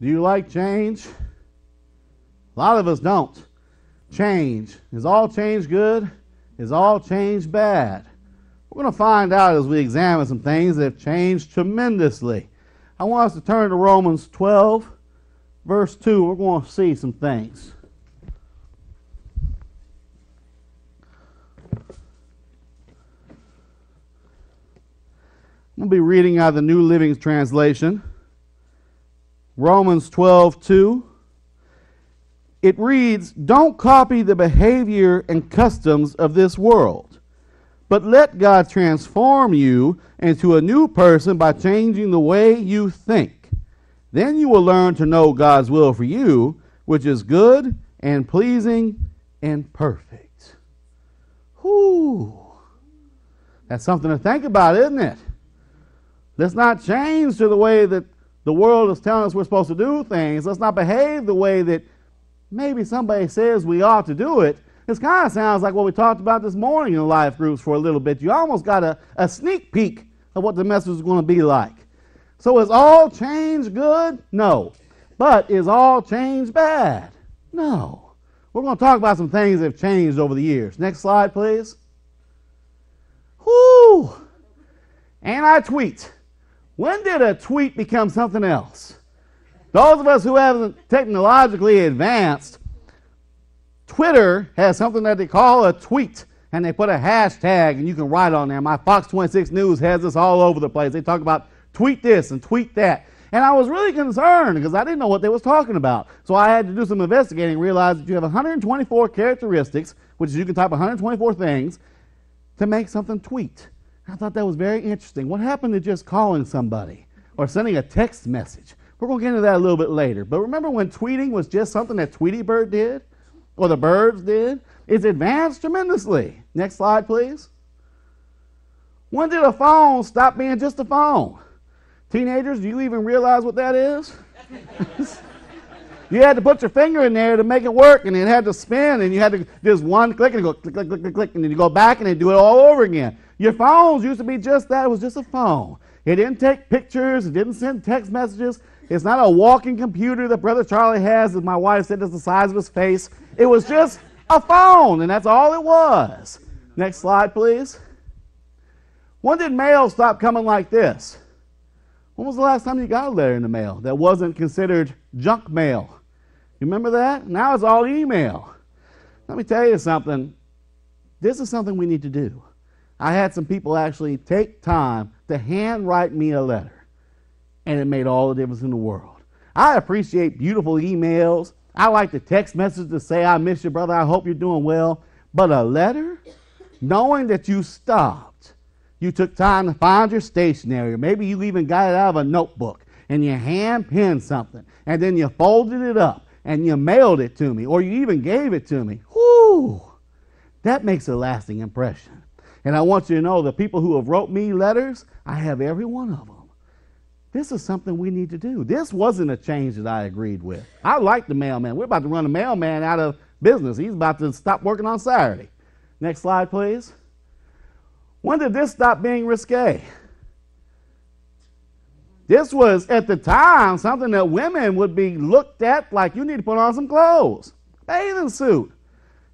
Do you like change? A lot of us don't. Change. Is all change good? Is all change bad? We're going to find out as we examine some things that have changed tremendously. I want us to turn to Romans 12, verse 2. We're going to see some things. I'm going to be reading out of the New Living Translation. Romans 12, 2. It reads, Don't copy the behavior and customs of this world, but let God transform you into a new person by changing the way you think. Then you will learn to know God's will for you, which is good and pleasing and perfect. Whew. That's something to think about, isn't it? Let's not change to the way that the world is telling us we're supposed to do things. Let's not behave the way that maybe somebody says we ought to do it. This kind of sounds like what we talked about this morning in life groups for a little bit. You almost got a, a sneak peek of what the message is going to be like. So is all change good? No. But is all change bad? No. We're going to talk about some things that have changed over the years. Next slide, please. Whoo! And I tweet. When did a tweet become something else? Those of us who haven't technologically advanced, Twitter has something that they call a tweet, and they put a hashtag, and you can write on there. My Fox 26 News has this all over the place. They talk about tweet this and tweet that. And I was really concerned because I didn't know what they was talking about. So I had to do some investigating and realize that you have 124 characteristics, which is you can type 124 things, to make something tweet. I thought that was very interesting. What happened to just calling somebody or sending a text message? We're going to get into that a little bit later. But remember when tweeting was just something that Tweety Bird did or the birds did? It's advanced tremendously. Next slide, please. When did a phone stop being just a phone? Teenagers, do you even realize what that is? you had to put your finger in there to make it work, and it had to spin, and you had to just one click and go click, click, click, click, click, and then you go back and they do it all over again. Your phones used to be just that. It was just a phone. It didn't take pictures. It didn't send text messages. It's not a walking computer that Brother Charlie has, as my wife said, is the size of his face. It was just a phone, and that's all it was. Next slide, please. When did mail stop coming like this? When was the last time you got a letter in the mail that wasn't considered junk mail? Remember that? Now it's all email. Let me tell you something. This is something we need to do. I had some people actually take time to handwrite me a letter, and it made all the difference in the world. I appreciate beautiful emails. I like the text message to say, I miss you, brother. I hope you're doing well. But a letter, knowing that you stopped, you took time to find your stationery, or maybe you even got it out of a notebook, and you hand penned something, and then you folded it up, and you mailed it to me, or you even gave it to me. Whoo! That makes a lasting impression. And I want you to know the people who have wrote me letters, I have every one of them. This is something we need to do. This wasn't a change that I agreed with. I like the mailman. We're about to run the mailman out of business. He's about to stop working on Saturday. Next slide, please. When did this stop being risque? This was, at the time, something that women would be looked at like you need to put on some clothes. Bathing suit.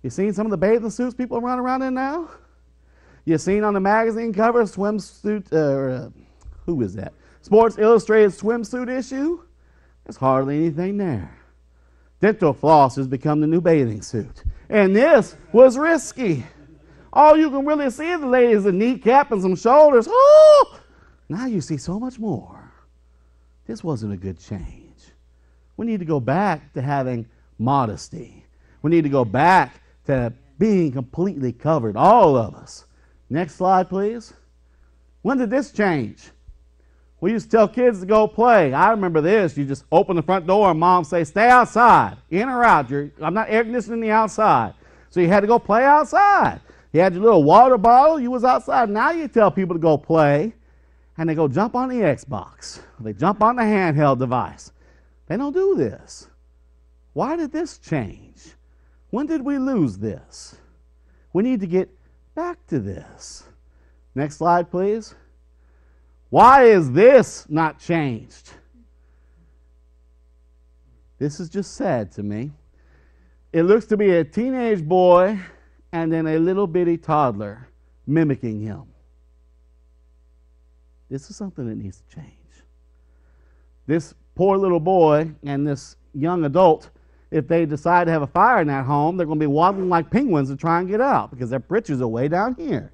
You seen some of the bathing suits people running around in now? You seen on the magazine cover swimsuit, uh, uh, who is that? Sports Illustrated swimsuit issue? There's hardly anything there. Dental floss has become the new bathing suit. And this was risky. All you can really see the lady is a kneecap and some shoulders. Oh! Now you see so much more. This wasn't a good change. We need to go back to having modesty. We need to go back to being completely covered, all of us. Next slide, please. When did this change? We used to tell kids to go play. I remember this. You just open the front door and mom say, stay outside, in or out. You're, I'm not air conditioning the outside. So you had to go play outside. You had your little water bottle. You was outside. Now you tell people to go play, and they go jump on the Xbox. They jump on the handheld device. They don't do this. Why did this change? When did we lose this? We need to get back to this. Next slide, please. Why is this not changed? This is just sad to me. It looks to be a teenage boy and then a little bitty toddler mimicking him. This is something that needs to change. This poor little boy and this young adult, if they decide to have a fire in that home, they're going to be waddling like penguins to try and get out because their britches are way down here.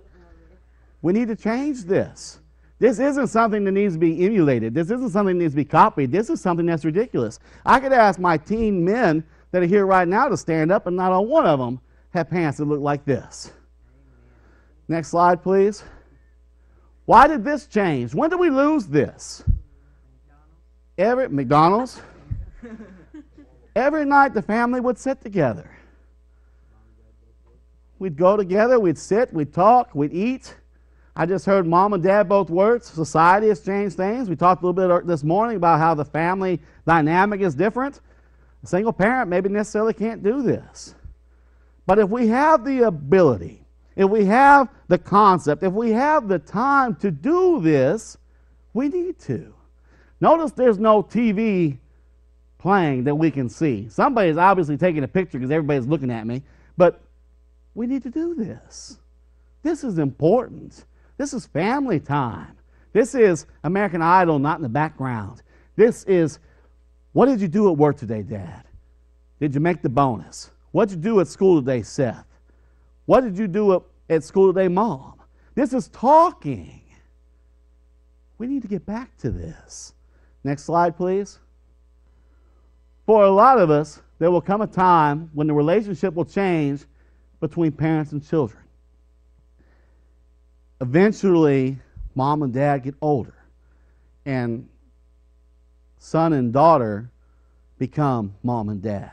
We need to change this. This isn't something that needs to be emulated. This isn't something that needs to be copied. This is something that's ridiculous. I could ask my teen men that are here right now to stand up, and not on one of them have pants that look like this. Next slide, please. Why did this change? When did we lose this? Every McDonald's. Every night the family would sit together. We'd go together, we'd sit, we'd talk, we'd eat. I just heard mom and dad both words. Society has changed things. We talked a little bit this morning about how the family dynamic is different. A single parent maybe necessarily can't do this. But if we have the ability, if we have the concept, if we have the time to do this, we need to. Notice there's no TV playing that we can see. Somebody's obviously taking a picture because everybody's looking at me, but we need to do this. This is important. This is family time. This is American Idol not in the background. This is what did you do at work today, Dad? Did you make the bonus? What did you do at school today, Seth? What did you do at, school today, Mom? This is talking. We need to get back to this. Next slide, please. For a lot of us, there will come a time when the relationship will change between parents and children. Eventually, mom and dad get older, and son and daughter become mom and dad.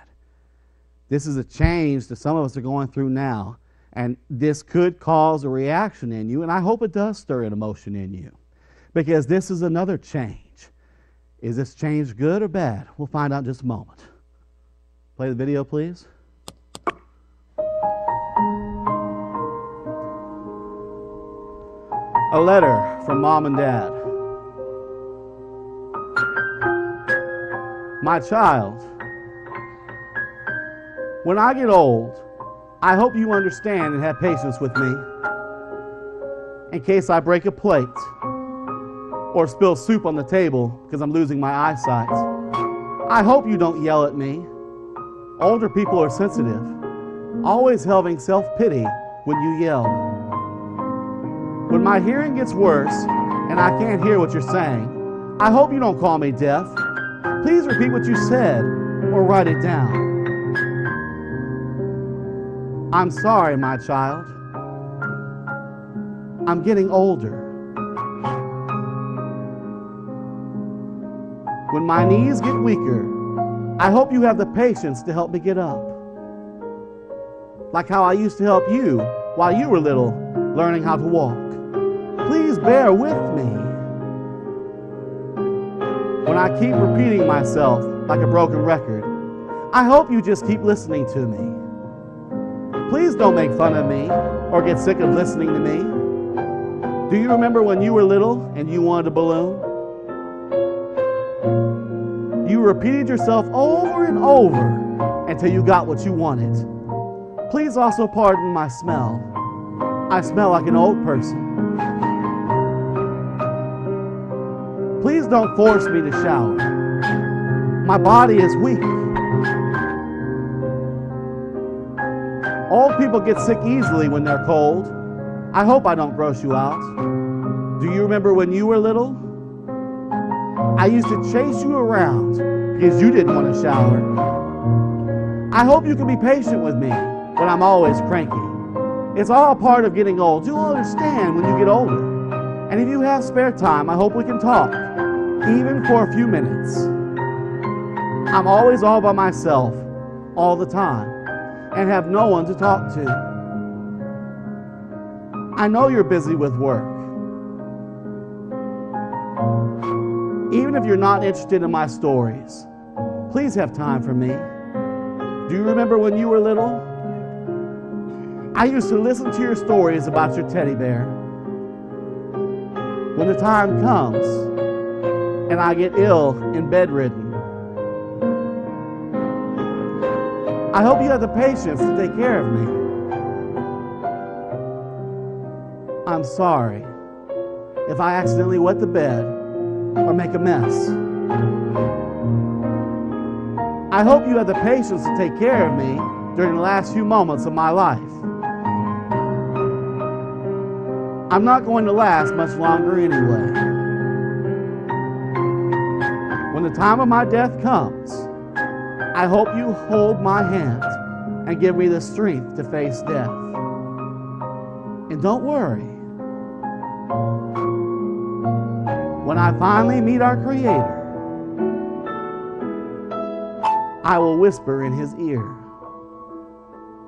This is a change that some of us are going through now, and this could cause a reaction in you, and I hope it does stir an emotion in you because this is another change. Is this change good or bad? We'll find out in just a moment. Play the video, please. A letter from mom and dad. My child, when I get old, I hope you understand and have patience with me in case I break a plate or spill soup on the table because I'm losing my eyesight. I hope you don't yell at me. Older people are sensitive, always having self pity when you yell. When my hearing gets worse and I can't hear what you're saying, I hope you don't call me deaf. Please repeat what you said or write it down. I'm sorry, my child. I'm getting older. When my knees get weaker, I hope you have the patience to help me get up. Like how I used to help you while you were little, learning how to walk. Please bear with me. When I keep repeating myself like a broken record, I hope you just keep listening to me. Please don't make fun of me or get sick of listening to me. Do you remember when you were little and you wanted a balloon? You repeated yourself over and over until you got what you wanted. Please also pardon my smell. I smell like an old person. Please don't force me to shower. My body is weak. People get sick easily when they're cold. I hope I don't gross you out. Do you remember when you were little? I used to chase you around because you didn't want to shower. I hope you can be patient with me when I'm always cranky. It's all part of getting old. You'll understand when you get older. And if you have spare time, I hope we can talk, even for a few minutes. I'm always all by myself all the time and have no one to talk to. I know you're busy with work. Even if you're not interested in my stories, please have time for me. Do you remember when you were little? I used to listen to your stories about your teddy bear. When the time comes and I get ill and bedridden, I hope you have the patience to take care of me. I'm sorry if I accidentally wet the bed or make a mess. I hope you have the patience to take care of me during the last few moments of my life. I'm not going to last much longer anyway. When the time of my death comes, I hope you hold my hand and give me the strength to face death. And don't worry. When I finally meet our Creator, I will whisper in his ear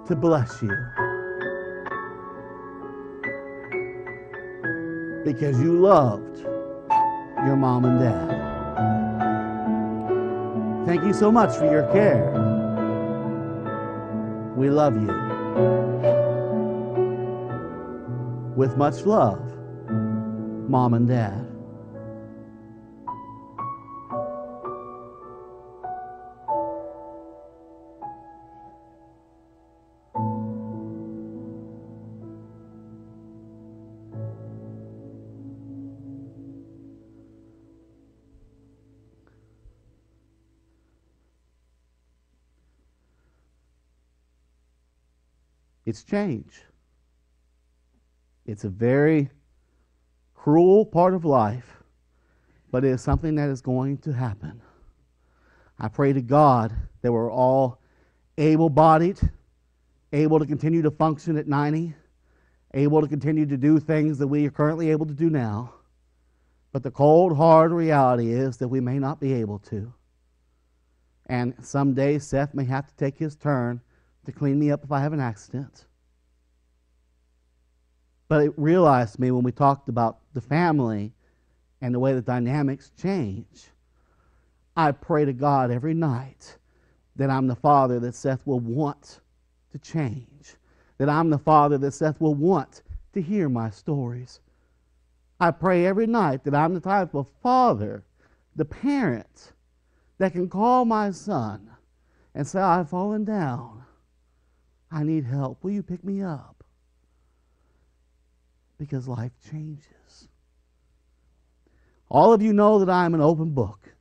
to bless you. Because you loved your mom and dad. Thank you so much for your care. We love you. With much love, mom and dad. It's change. It's a very cruel part of life, but it is something that is going to happen. I pray to God that we're all able bodied, able to continue to function at 90, able to continue to do things that we are currently able to do now. But the cold, hard reality is that we may not be able to. And someday Seth may have to take his turn to clean me up if I have an accident. But it realized me when we talked about the family and the way the dynamics change. I pray to God every night that I'm the father that Seth will want to change, that I'm the father that Seth will want to hear my stories. I pray every night that I'm the type of father, the parent, that can call my son and say, I've fallen down. I need help. Will you pick me up? Because life changes. All of you know that I'm an open book.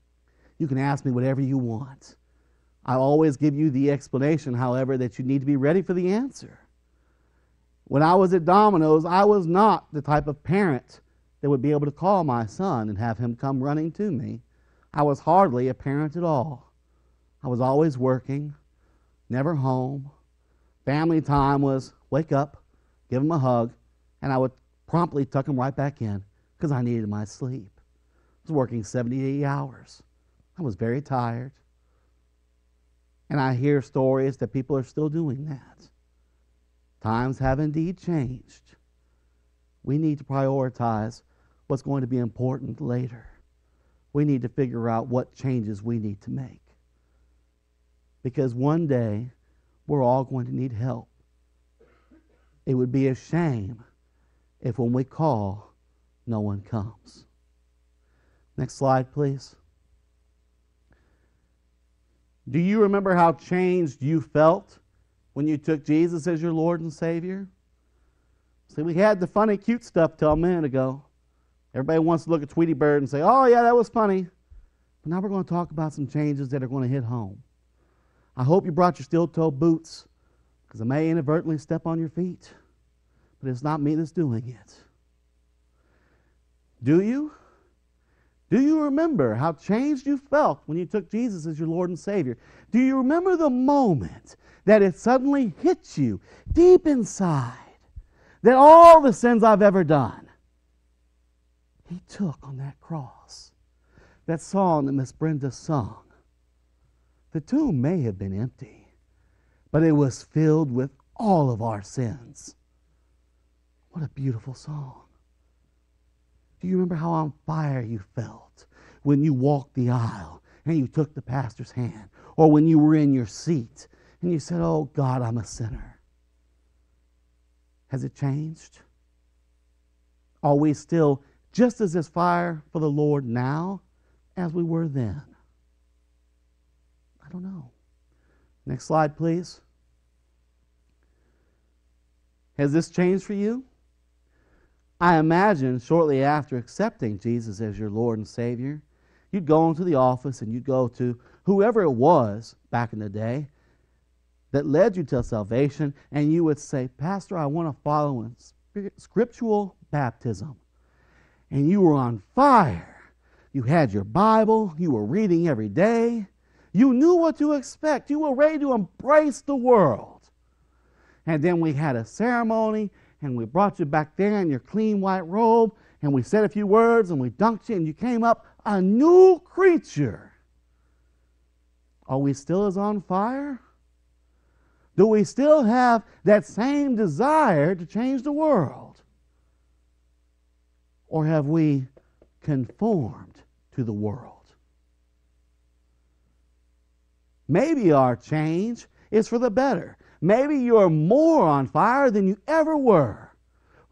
You can ask me whatever you want. I always give you the explanation, however, that you need to be ready for the answer. When I was at Domino's, I was not the type of parent that would be able to call my son and have him come running to me. I was hardly a parent at all. I was always working, never home. Family time was wake up, give him a hug, and I would promptly tuck him right back in because I needed my sleep. I was working 70 hours. I was very tired. And I hear stories that people are still doing that. Times have indeed changed. We need to prioritize what's going to be important later. We need to figure out what changes we need to make. Because one day, we're all going to need help. It would be a shame if when we call, no one comes. Next slide, please. Do you remember how changed you felt when you took Jesus as your Lord and Savior? See, we had the funny, cute stuff till a minute ago. Everybody wants to look at Tweety Bird and say, oh, yeah, that was funny. But now we're going to talk about some changes that are going to hit home. I hope you brought your steel toe boots because I may inadvertently step on your feet, but it's not me that's doing it. Do you? Do you remember how changed you felt when you took Jesus as your Lord and Savior? Do you remember the moment that it suddenly hit you deep inside that all the sins I've ever done, He took on that cross? That song that Miss Brenda sung the tomb may have been empty, but it was filled with all of our sins. What a beautiful song. Do you remember how on fire you felt when you walked the aisle and you took the pastor's hand, or when you were in your seat and you said, Oh God, I'm a sinner? Has it changed? Are we still just as this fire for the Lord now as we were then? Don't know. Next slide, please. Has this changed for you? I imagine shortly after accepting Jesus as your Lord and Savior, you'd go into the office and you'd go to whoever it was back in the day that led you to salvation, and you would say, Pastor, I want to follow in scriptural baptism. And you were on fire. You had your Bible, you were reading every day, you knew what to expect, you were ready to embrace the world. And then we had a ceremony, and we brought you back there in your clean white robe, and we said a few words, and we dunked you, and you came up a new creature. Are we still as on fire? Do we still have that same desire to change the world? Or have we conformed to the world? Maybe our change is for the better. Maybe you're more on fire than you ever were.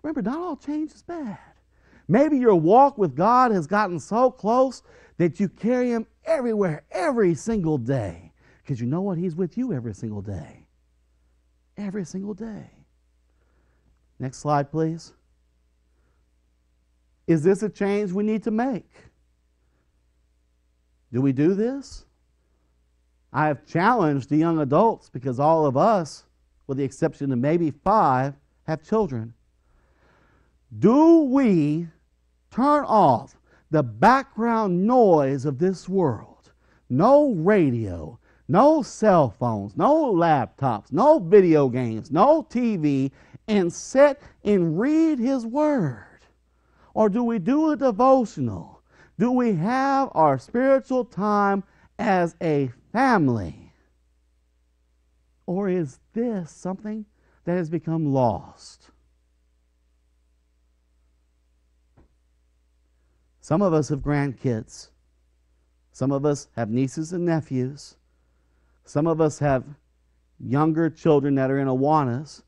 Remember, not all change is bad. Maybe your walk with God has gotten so close that you carry Him everywhere, every single day, because you know what? He's with you every single day. Every single day. Next slide, please. Is this a change we need to make? Do we do this? I have challenged the young adults because all of us, with the exception of maybe five, have children. Do we turn off the background noise of this world? No radio, no cell phones, no laptops, no video games, no TV, and sit and read His Word? Or do we do a devotional? Do we have our spiritual time as a family? Or is this something that has become lost? Some of us have grandkids. Some of us have nieces and nephews. Some of us have younger children that are in Awanas,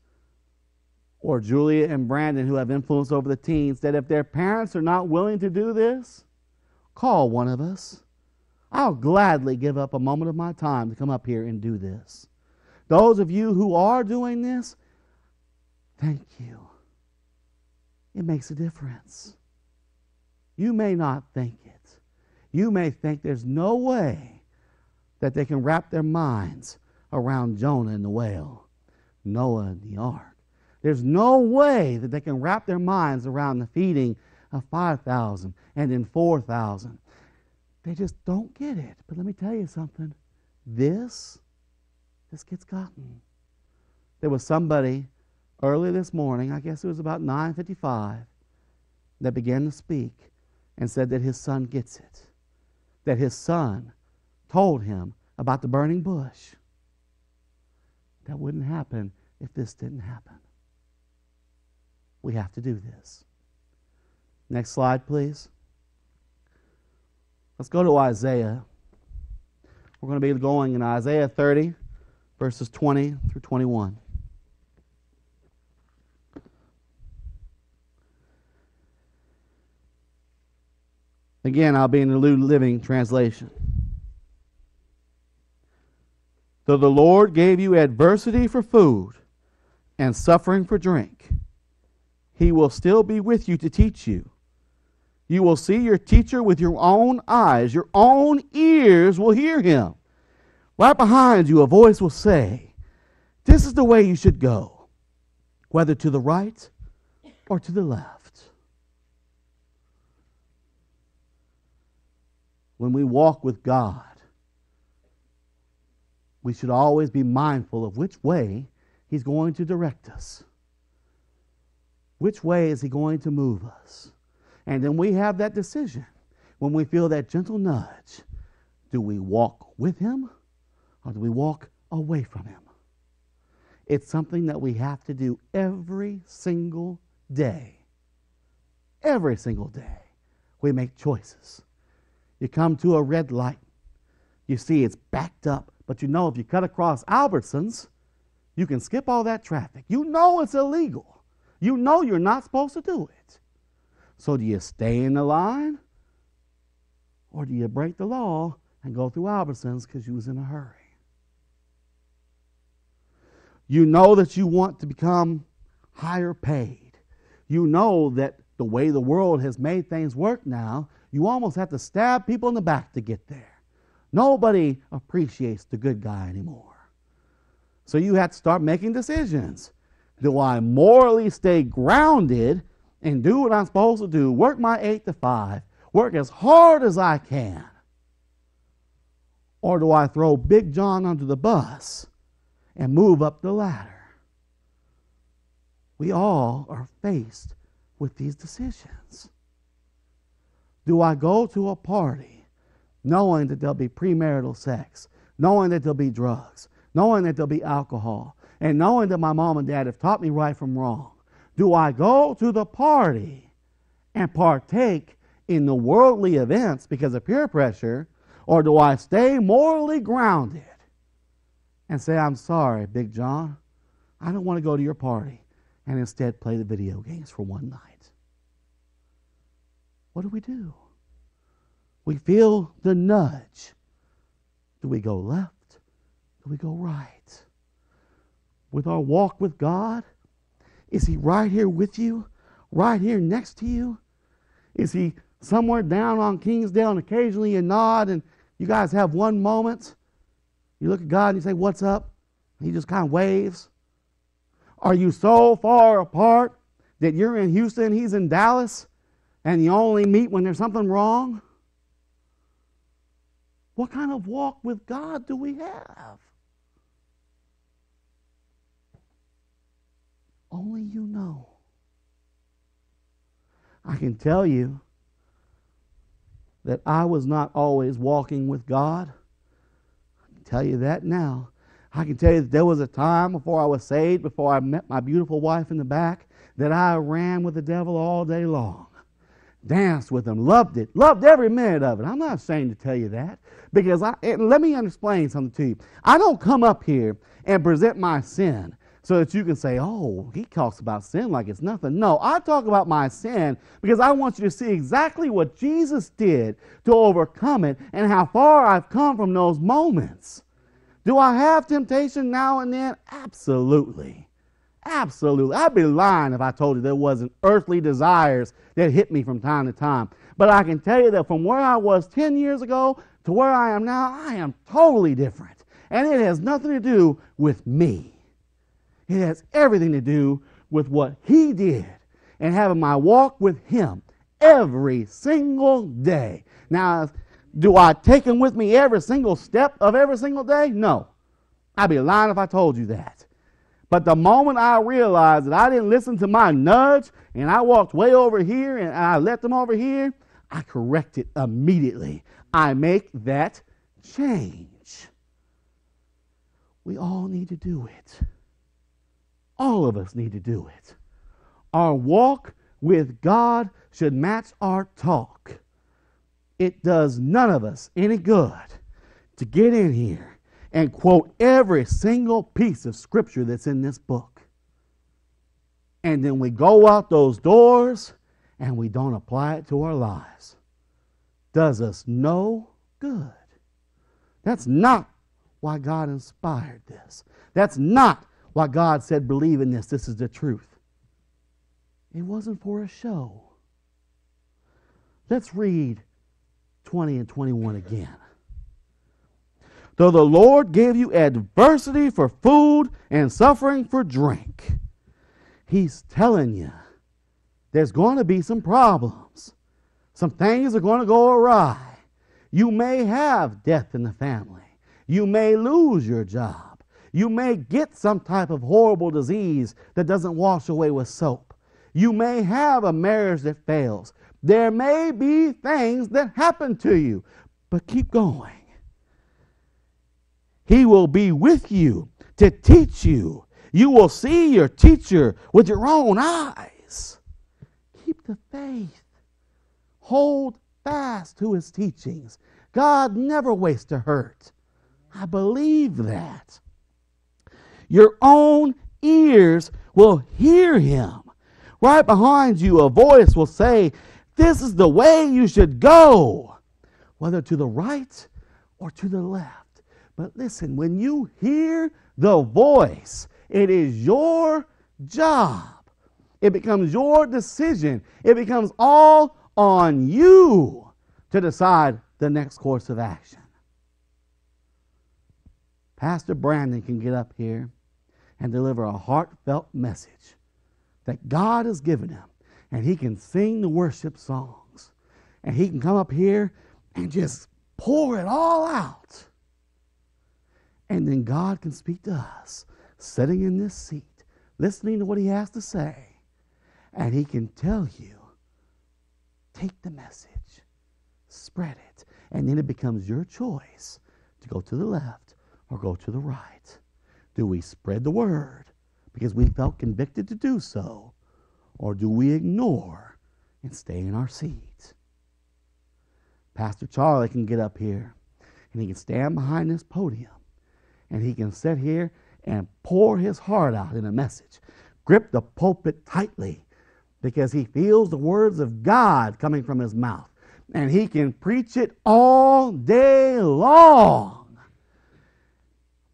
or Julia and Brandon who have influence over the teens, that if their parents are not willing to do this, call one of us. I'll gladly give up a moment of my time to come up here and do this. Those of you who are doing this, thank you. It makes a difference. You may not think it. You may think there's no way that they can wrap their minds around Jonah and the whale, Noah and the ark. There's no way that they can wrap their minds around the feeding of 5,000 and then 4,000 they just don't get it. But let me tell you something. This, this gets gotten. There was somebody early this morning, I guess it was about 9:55, that began to speak and said that his son gets it. That his son told him about the burning bush. That wouldn't happen if this didn't happen. We have to do this. Next slide, please. Let's go to Isaiah. We're going to be going in Isaiah 30, verses 20 through 21. Again, I'll be in the Living Translation. Though the Lord gave you adversity for food and suffering for drink, he will still be with you to teach you you will see your teacher with your own eyes. Your own ears will hear him. Right behind you, a voice will say, This is the way you should go, whether to the right or to the left. When we walk with God, we should always be mindful of which way He's going to direct us. Which way is He going to move us? And then we have that decision when we feel that gentle nudge. Do we walk with him or do we walk away from him? It's something that we have to do every single day. Every single day, we make choices. You come to a red light, you see it's backed up, but you know if you cut across Albertsons, you can skip all that traffic. You know it's illegal. You know you're not supposed to do it. So do you stay in the line? Or do you break the law and go through Albertsons because you was in a hurry? You know that you want to become higher paid. You know that the way the world has made things work now, you almost have to stab people in the back to get there. Nobody appreciates the good guy anymore. So you have to start making decisions. Do I morally stay grounded and do what I'm supposed to do, work my eight to five, work as hard as I can? Or do I throw Big John under the bus and move up the ladder? We all are faced with these decisions. Do I go to a party knowing that there'll be premarital sex, knowing that there'll be drugs, knowing that there'll be alcohol, and knowing that my mom and dad have taught me right from wrong? Do I go to the party and partake in the worldly events because of peer pressure, or do I stay morally grounded and say, I'm sorry, Big John, I don't want to go to your party, and instead play the video games for one night? What do we do? We feel the nudge. Do we go left? Do we go right? With our walk with God, is He right here with you? Right here next to you? Is He somewhere down on Kingsdale and occasionally you nod and you guys have one moment? You look at God and you say, What's up? He just kind of waves. Are you so far apart that you're in Houston, He's in Dallas, and you only meet when there's something wrong? What kind of walk with God do we have? Only you know. I can tell you that I was not always walking with God. I can tell you that now. I can tell you that there was a time before I was saved, before I met my beautiful wife in the back, that I ran with the devil all day long. Danced with him, loved it, loved every minute of it. I'm not ashamed to tell you that because I, let me explain something to you. I don't come up here and present my sin so that you can say, oh, he talks about sin like it's nothing. No, I talk about my sin because I want you to see exactly what Jesus did to overcome it and how far I've come from those moments. Do I have temptation now and then? Absolutely. Absolutely. I'd be lying if I told you there wasn't earthly desires that hit me from time to time. But I can tell you that from where I was 10 years ago to where I am now, I am totally different. And it has nothing to do with me. It has everything to do with what He did and having my walk with Him every single day. Now, do I take Him with me every single step of every single day? No. I'd be lying if I told you that. But the moment I realized that I didn't listen to my nudge and I walked way over here and I let them over here, I correct it immediately. I make that change. We all need to do it. All of us need to do it. Our walk with God should match our talk. It does none of us any good to get in here and quote every single piece of scripture that's in this book. And then we go out those doors and we don't apply it to our lives. Does us no good. That's not why God inspired this. That's not why God said, believe in this, this is the truth. It wasn't for a show. Let's read 20 and 21 again. Though the Lord gave you adversity for food and suffering for drink, He's telling you there's going to be some problems. Some things are going to go awry. You may have death in the family. You may lose your job. You may get some type of horrible disease that doesn't wash away with soap. You may have a marriage that fails. There may be things that happen to you, but keep going. He will be with you to teach you. You will see your teacher with your own eyes. Keep the faith. Hold fast to his teachings. God never wastes a hurt. I believe that. Your own ears will hear him. Right behind you, a voice will say, This is the way you should go, whether to the right or to the left. But listen, when you hear the voice, It is your job. It becomes your decision. It becomes all on you to decide the next course of action. Pastor Brandon can get up here and deliver a heartfelt message that God has given him, and he can sing the worship songs, and he can come up here and just pour it all out. And then God can speak to us, sitting in this seat, listening to what he has to say, and he can tell you take the message, spread it, and then it becomes your choice to go to the left or go to the right. Do we spread the word because we felt convicted to do so, or do we ignore and stay in our seats? Pastor Charlie can get up here and he can stand behind this podium and he can sit here and pour his heart out in a message. Grip the pulpit tightly because he feels the words of God coming from his mouth. And he can preach it all day long.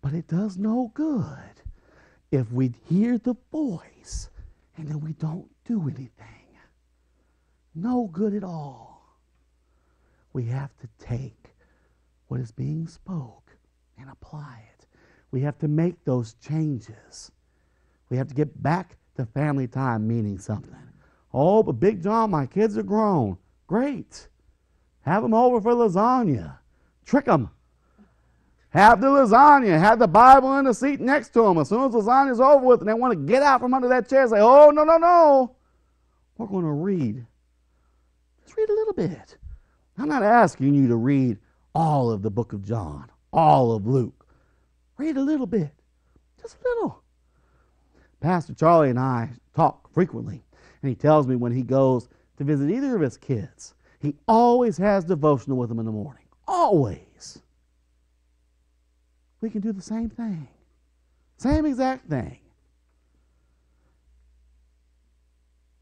But it does no good if we hear the voice and then we don't do anything. No good at all. We have to take what is being spoke and apply it. We have to make those changes. We have to get back to family time meaning something. Oh, but Big John, my kids are grown. Great. Have them over for lasagna. Trick them. Have the lasagna. Have the Bible in the seat next to them. As soon as lasagna's over with and they want to get out from under that chair, and say, oh, no, no, no. We're going to read. Just read a little bit. I'm not asking you to read all of the book of John, all of Luke. Read a little bit. Just a little. Pastor Charlie and I talk frequently, and he tells me when he goes to visit either of his kids, he always has devotional with them in the morning. Always. We can do the same thing. Same exact thing.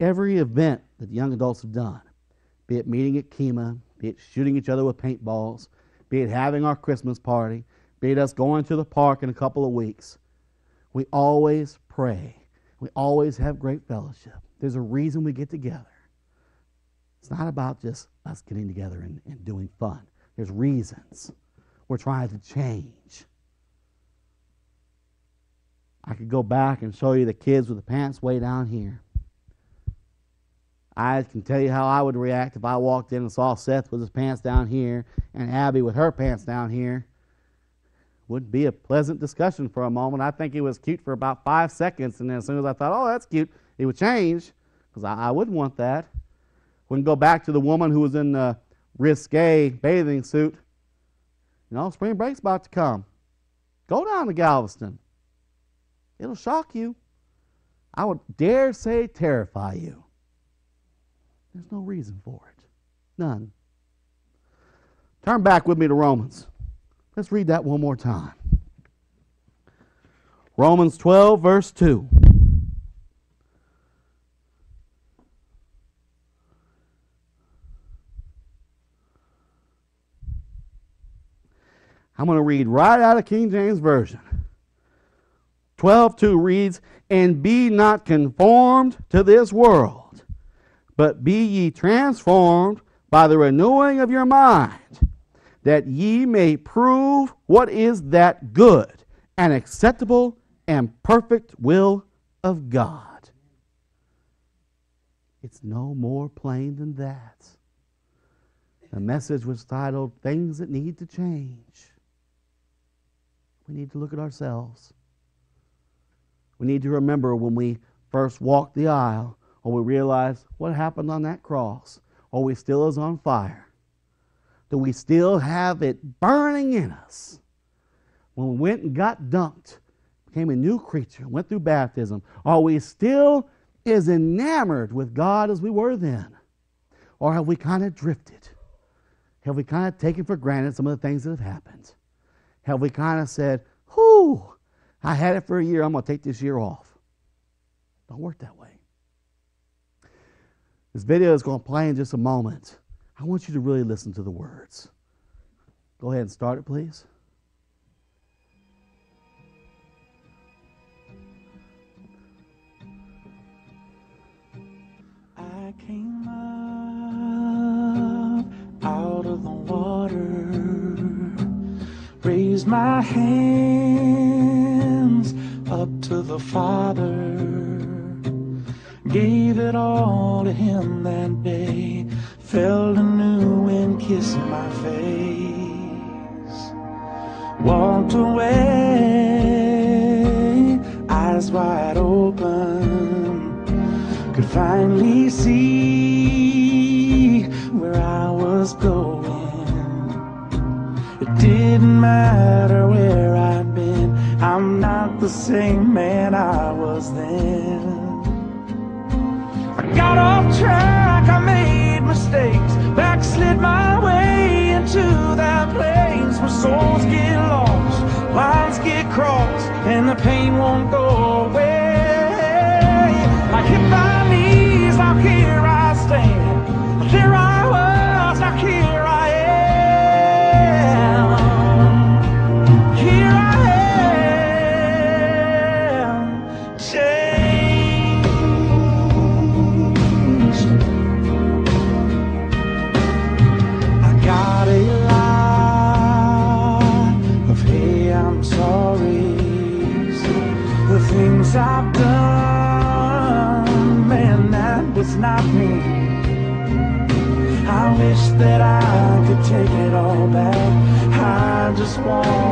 Every event that the young adults have done, be it meeting at Kemah, be it shooting each other with paintballs, be it having our Christmas party, be it us going to the park in a couple of weeks, we always pray. We always have great fellowship. There's a reason we get together. It's not about just us getting together and, and doing fun. There's reasons. We're trying to change. I could go back and show you the kids with the pants way down here. I can tell you how I would react if I walked in and saw Seth with his pants down here and Abby with her pants down here. Wouldn't be a pleasant discussion for a moment. I think it was cute for about five seconds, and then as soon as I thought, oh, that's cute, it would change because I, I, wouldn't want that. Can go back to the woman who was in the risque bathing suit. You know, spring break's about to come. Go down to Galveston. It'll shock you. I would dare say terrify you. There's no reason for it. None. Turn back with me to Romans. Let's read that one more time. Romans 12, verse 2. I'm going to read right out of King James Version. 12 2 reads, And be not conformed to this world, but be ye transformed by the renewing of your mind, that ye may prove what is that good and acceptable and perfect will of God. It's no more plain than that. The message was titled Things That Need to Change. We need to look at ourselves. We need to remember when we first walked the aisle, or we realize what happened on that cross, or we still is on fire. Do we still have it burning in us? When we went and got dunked, became a new creature, went through baptism, are we still as enamored with God as we were then? Or have we kind of drifted? Have we kind of taken for granted some of the things that have happened? Have we kind of said, whew, I had it for a year. I'm going to take this year off. Don't work that way. This video is going to play in just a moment. I want you to really listen to the words. Go ahead and start it, please. I came up out of the water, raised my hand up to the Father, gave it all to Him that day, felt anew and kissed my face, walked away, eyes wide open, could finally see where I was going. It didn't matter the same man I was then. I got off track, I made mistakes, backslid my way into that place where souls get lost, lines get crossed, and the pain won't go away. I hit my knees, I I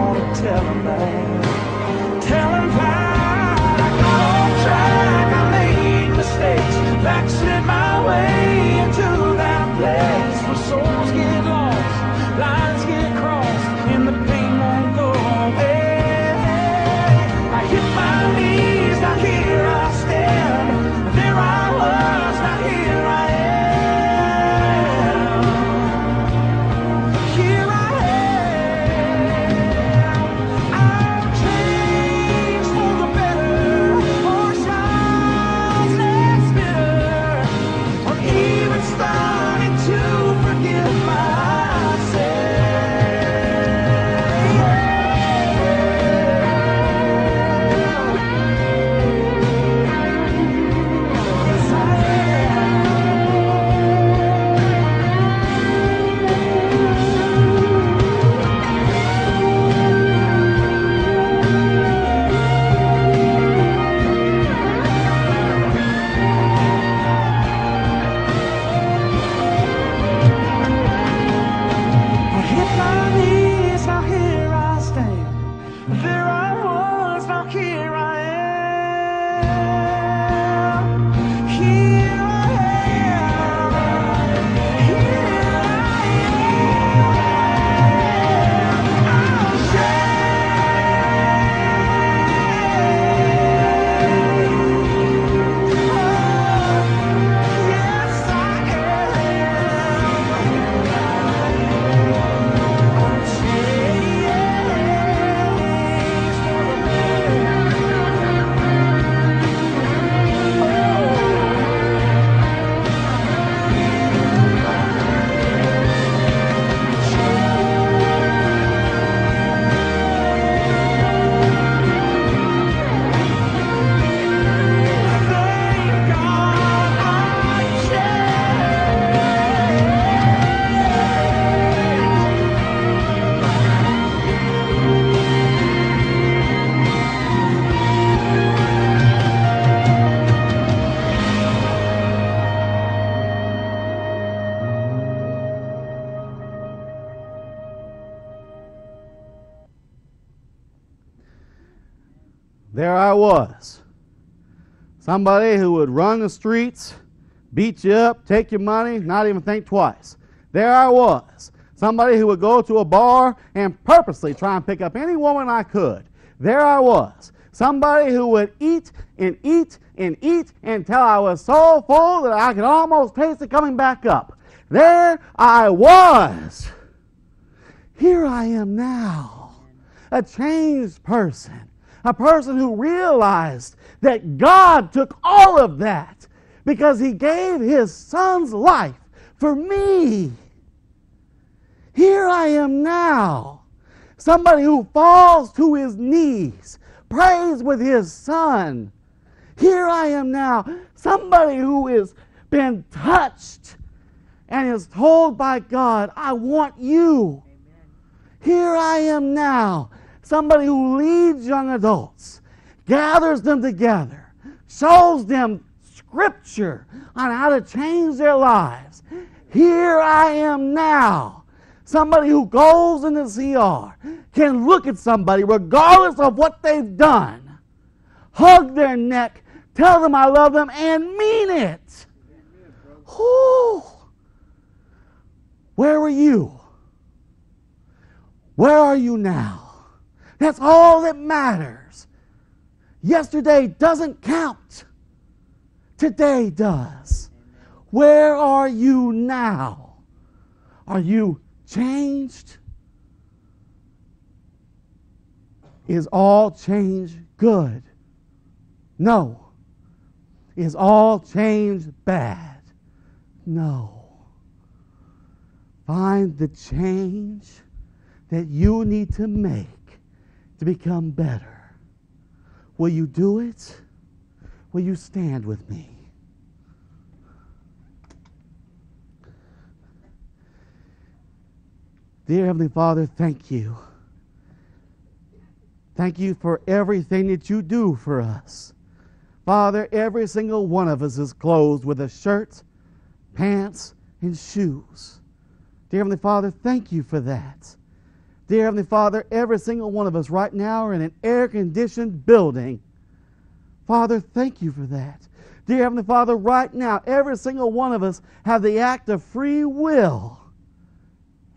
There I was. Somebody who would run the streets, beat you up, take your money, not even think twice. There I was. Somebody who would go to a bar and purposely try and pick up any woman I could. There I was. Somebody who would eat and eat and eat until I was so full that I could almost taste it coming back up. There I was. Here I am now, a changed person, a person who realized that God took all of that because He gave His Son's life for me. Here I am now, somebody who falls to his knees, prays with his Son. Here I am now, somebody who has been touched and is told by God, I want you. Here I am now, somebody who leads young adults, gathers them together, shows them scripture on how to change their lives. Here I am now. Somebody who goes in the CR can look at somebody, regardless of what they've done, hug their neck, tell them I love them, and mean it. Whew. Where were you? Where are you now? That's all that matters. Yesterday doesn't count. Today does. Where are you now? Are you changed? Is all change good? No. Is all change bad? No. Find the change that you need to make to become better. Will you do it? Will you stand with me? Dear Heavenly Father, thank you. Thank you for everything that you do for us. Father, every single one of us is clothed with a shirt, pants, and shoes. Dear Heavenly Father, thank you for that. Dear Heavenly Father, every single one of us right now are in an air conditioned building. Father, thank you for that. Dear Heavenly Father, right now, every single one of us have the act of free will.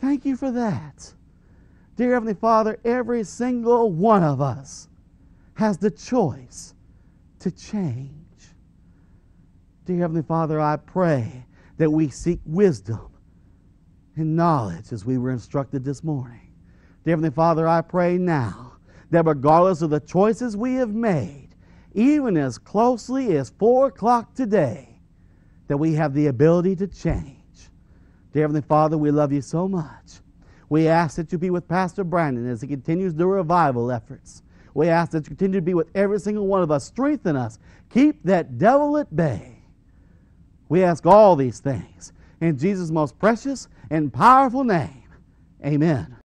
Thank you for that. Dear Heavenly Father, every single one of us has the choice to change. Dear Heavenly Father, I pray that we seek wisdom and knowledge as we were instructed this morning. Dear Heavenly Father, I pray now that regardless of the choices we have made, even as closely as 4 o'clock today, that we have the ability to change. Dear Heavenly Father, we love you so much. We ask that you be with Pastor Brandon as he continues the revival efforts. We ask that you continue to be with every single one of us. Strengthen us. Keep that devil at bay. We ask all these things in Jesus' most precious and powerful name. Amen.